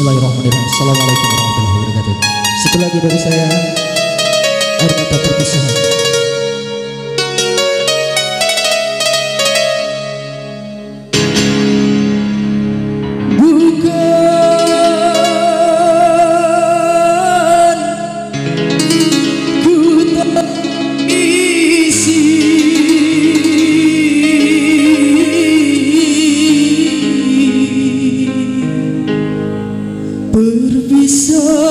Bismillahirrahmanirrahim. Assalamualaikum warahmatullahi wabarakatuh. Satu lagi dari saya, air mata perpisahan. so